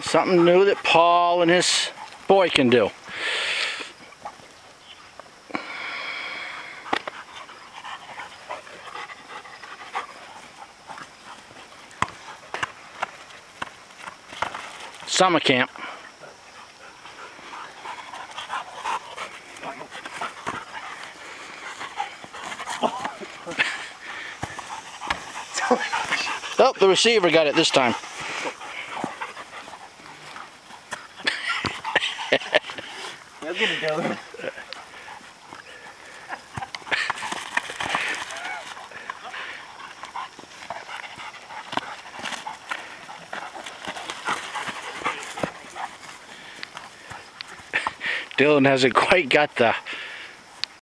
Something new that Paul and his boy can do. Summer camp. Oh, the receiver got it this time. Dylan hasn't quite got the